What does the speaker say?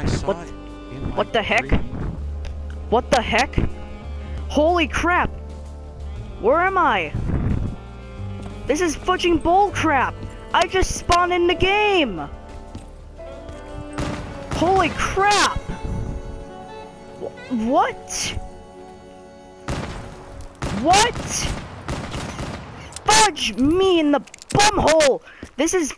I saw What- it what the heck? dream. What the heck? Holy crap! Where am I? This is fudging bull crap! I just spawned in the game! Holy crap! Wh- What? What? Fudge me in the bumhole! This is